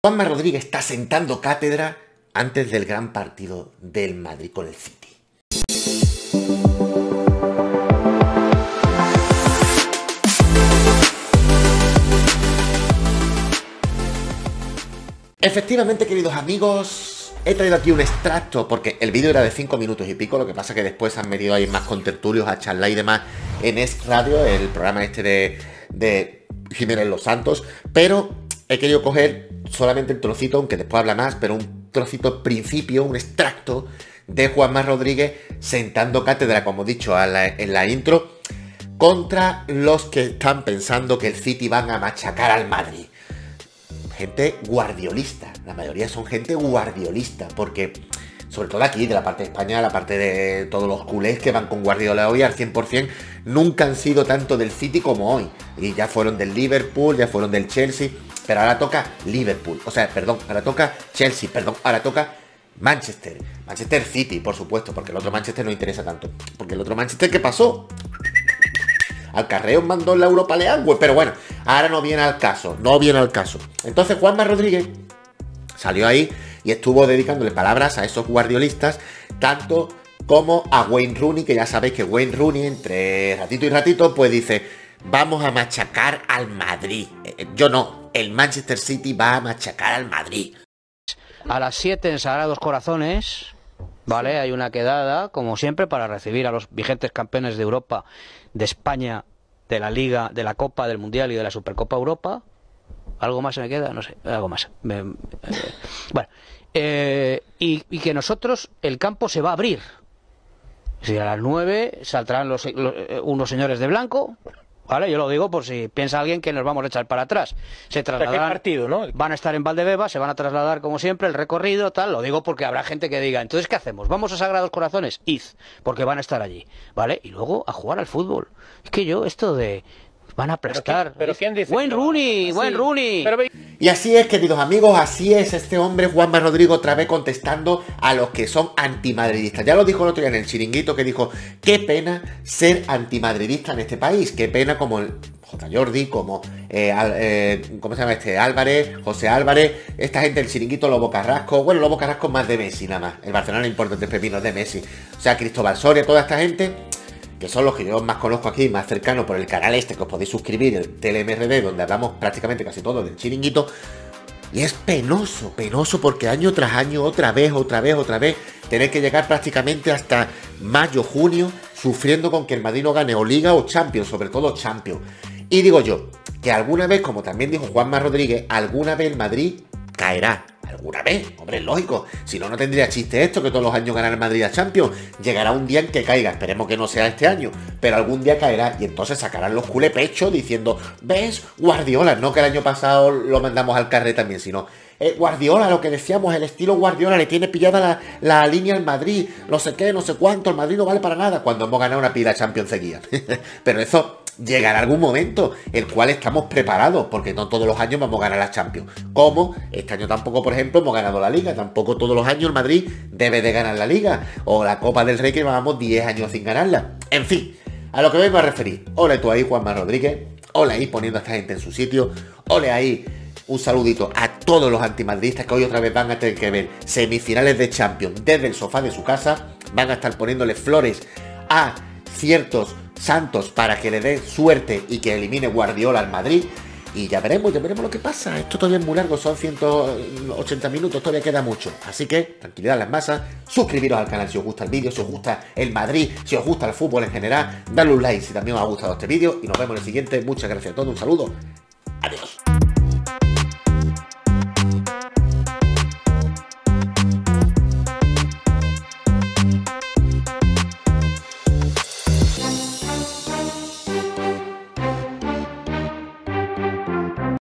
Juanma Rodríguez está sentando cátedra antes del gran partido del Madrid con el City. Efectivamente, queridos amigos, he traído aquí un extracto, porque el vídeo era de 5 minutos y pico, lo que pasa que después han metido ahí más contertulios a charlar y demás en Es Radio, el programa este de, de Jiménez Los Santos, pero he querido coger solamente el trocito, aunque después habla más, pero un trocito principio, un extracto de Juanma Rodríguez sentando cátedra, como he dicho en la intro, contra los que están pensando que el City van a machacar al Madrid. Gente guardiolista, la mayoría son gente guardiolista, porque sobre todo aquí, de la parte de España, la parte de todos los culés que van con Guardiola hoy al 100%, nunca han sido tanto del City como hoy. Y ya fueron del Liverpool, ya fueron del Chelsea. Pero ahora toca Liverpool. O sea, perdón, ahora toca Chelsea, perdón, ahora toca Manchester. Manchester City, por supuesto, porque el otro Manchester no interesa tanto. Porque el otro Manchester, ¿qué pasó? Al carreo mandó la Europa League, pero bueno, ahora no viene al caso, no viene al caso. Entonces Juanma Rodríguez salió ahí y estuvo dedicándole palabras a esos guardiolistas, tanto como a Wayne Rooney, que ya sabéis que Wayne Rooney entre ratito y ratito, pues dice, vamos a machacar al Madrid. Eh, yo no, el Manchester City va a machacar al Madrid. A las 7 en Sagrados Corazones, ¿vale? Hay una quedada, como siempre, para recibir a los vigentes campeones de Europa, de España, de la Liga, de la Copa, del Mundial y de la Supercopa Europa. ¿Algo más se me queda? No sé, algo más. Eh, bueno, eh, y, que nosotros, el campo se va a abrir. Si a las 9 saldrán los, unos señores de blanco, ¿Vale? Yo lo digo por si piensa alguien que nos vamos a echar para atrás. Se trasladarán, partido, ¿no? Van a estar en Valdebeba, se van a trasladar como siempre el recorrido, tal. Lo digo porque habrá gente que diga, entonces ¿qué hacemos? ¿Vamos a Sagrados Corazones? Id, porque van a estar allí, ¿vale? Y luego a jugar al fútbol. Es que yo esto de van a aplastar. ¿Pero, quién, dice? Buen Rooney, buen Rooney. Y así es, queridos amigos, así es este hombre, Juanma Rodrigo, otra vez contestando a los que son antimadridistas. Ya lo dijo el otro día en el chiringuito que dijo, qué pena ser antimadridista en este país, qué pena como el J. Jordi, como, eh, eh, ¿cómo se llama este? Álvarez, José Álvarez, esta gente del chiringuito, Lobo Carrasco, bueno, Lobo Carrasco más de Messi nada más, el Barcelona no importa de pepinos de Messi, o sea, Cristóbal Soria, toda esta gente que son los que yo más conozco aquí, más cercano por el canal este que os podéis suscribir, el TLMRD, donde hablamos prácticamente casi todo del chiringuito. Y es penoso, penoso porque año tras año, otra vez, otra vez, otra vez, tener que llegar prácticamente hasta mayo, junio, sufriendo con que el Madrid no gane o Liga o Champions, sobre todo Champions. Y digo yo, que alguna vez, como también dijo Juanma Rodríguez, alguna vez el Madrid caerá alguna vez, hombre, lógico. Si no, no tendría chiste esto que todos los años ganar Madrid a Champions. Llegará un día en que caiga, esperemos que no sea este año, pero algún día caerá y entonces sacarán los culé pecho diciendo, ¿ves? Guardiola, no que el año pasado lo mandamos al carré también, sino eh, Guardiola, lo que decíamos, el estilo Guardiola le tiene pillada la, la, línea al Madrid, no sé qué, no sé cuánto, el Madrid no vale para nada cuando hemos ganado una pila Champions seguida. pero eso llegará algún momento, el cual estamos preparados, porque no todos los años vamos a ganar la Champions. Como este año tampoco, por ejemplo, hemos ganado la Liga, tampoco todos los años el Madrid debe de ganar la Liga, o la Copa del Rey que llevamos 10 años sin ganarla. En fin, a lo que vengo a referir. Hola tú ahí, Juanma Rodríguez. Hola ahí poniendo a esta gente en su sitio. Hola ahí un saludito a todos los antimadridistas que hoy otra vez van a tener que ver semifinales de Champions desde el sofá de su casa. Van a estar poniéndole flores a ciertos Santos para que le dé suerte y que elimine Guardiola al Madrid. Y ya veremos, ya veremos lo que pasa. Esto todavía es muy largo, son 180 minutos, todavía queda mucho. Así que, tranquilidad las masas, suscribiros al canal si os gusta el vídeo, si os gusta el Madrid, si os gusta el fútbol en general, dadle un like si también os ha gustado este vídeo y nos vemos en el siguiente. Muchas gracias a todos, un saludo